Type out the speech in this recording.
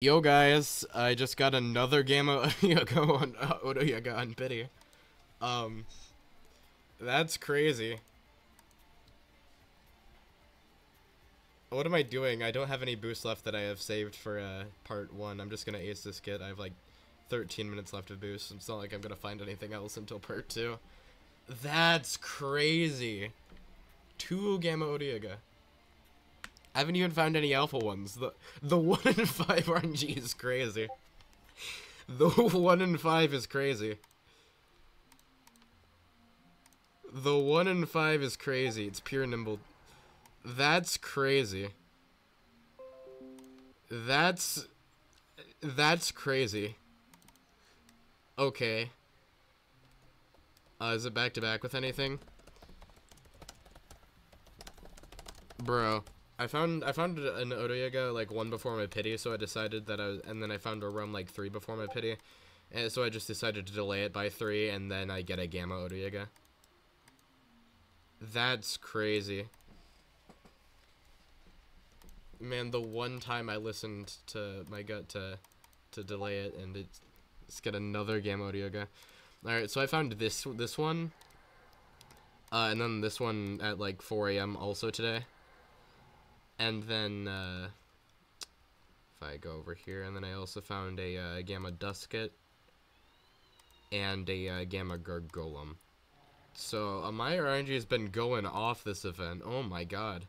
Yo guys, I just got another game Gamma Yaga on uh, Odoyaga on Pity. Um, that's crazy. What am I doing? I don't have any boost left that I have saved for uh, part one. I'm just gonna ace this kit. I have like 13 minutes left of boost. It's not like I'm gonna find anything else until part two. That's crazy. Two Gamma Odoyaga. I haven't even found any alpha ones. The the one in five RNG is crazy. The one in five is crazy. The one in five is crazy. It's pure nimble. That's crazy. That's that's crazy. Okay. Uh, is it back to back with anything? Bro. I found I found an Odoyaga like one before my pity, so I decided that I was, and then I found a roam like three before my pity, and so I just decided to delay it by three, and then I get a Gamma Odoyaga. That's crazy. Man, the one time I listened to my gut to to delay it, and it's, it's get another Gamma Odoyaga. All right, so I found this this one, uh, and then this one at like 4 a.m. also today. And then, uh, if I go over here, and then I also found a uh, Gamma Duskit and a uh, Gamma Gargolem. So, uh, my RNG has been going off this event. Oh my god.